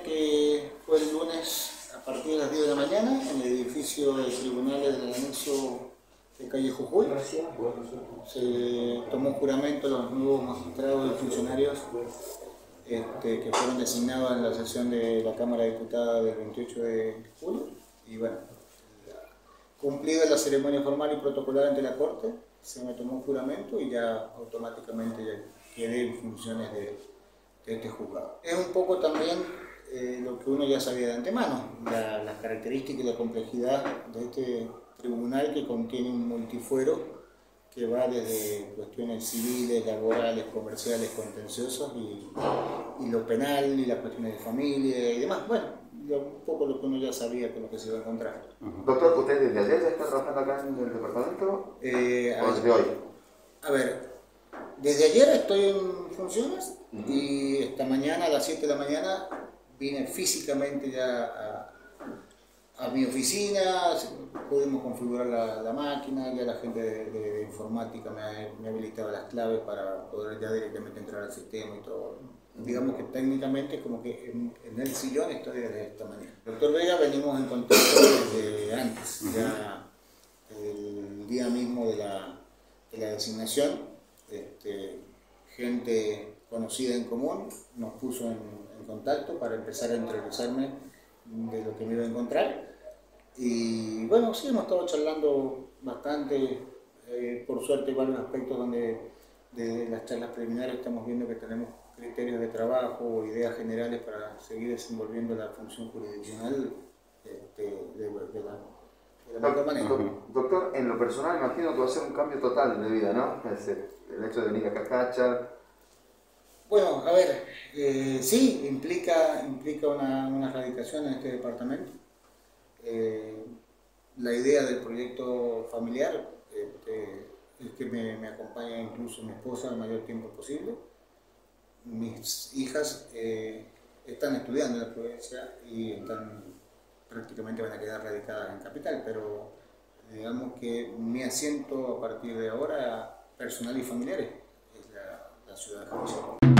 que fue el lunes a partir de las 10 de la mañana en el edificio de tribunales del anexo de calle Jujuy. Se tomó juramento los nuevos magistrados y funcionarios este, que fueron designados en la sesión de la Cámara de Diputados del 28 de julio. Y bueno, cumplida la ceremonia formal y protocolar ante la Corte, se me tomó juramento y ya automáticamente ya quedé en funciones de este juzgado. Es un poco también eh, lo que uno ya sabía de antemano, la, las características y la complejidad de este tribunal que contiene un multifuero que va desde cuestiones civiles, laborales, comerciales, contenciosos y, y, lo penal y las cuestiones de familia y demás. Bueno, un poco lo que uno ya sabía con lo que se iba a encontrar. Doctor, ¿usted desde ayer ya está trabajando acá en el departamento? Eh, ¿O desde hoy? A ver, desde ayer estoy en funciones uh -huh. y esta mañana a las 7 de la mañana vine físicamente ya a, a mi oficina, pudimos configurar la, la, máquina, ya la gente de, de, de informática me, me, habilitaba las claves para poder ya directamente entrar al sistema y todo. Digamos que técnicamente como que en, en el sillón estoy desde esta mañana. Doctor Vega venimos en contacto desde antes, ya el día mismo de la, de la designación, este, gente conocida en común nos puso en contacto para empezar a entrevistarme de lo que me iba a encontrar. Y bueno, sí, hemos estado charlando bastante, eh, por suerte, varios aspectos donde de las charlas preliminares estamos viendo que tenemos criterios de trabajo, ideas generales para seguir desenvolviendo la función jurisdiccional este, de, de, la, de la mejor manera. Doctor, en lo personal imagino que va a ser un cambio total de vida, ¿no? Es el, el hecho de venir a Cacacha. Bueno, a ver, eh, sí, implica, implica una, una radicación en este departamento. Eh, la idea del proyecto familiar este, es que me, me, acompañe incluso mi esposa el mayor tiempo posible. Mis hijas eh, están estudiando en la provincia y están, prácticamente van a quedar radicadas en capital, pero digamos que mi asiento a partir de ahora, personal y familiar, es la, la ciudad de Jalisco.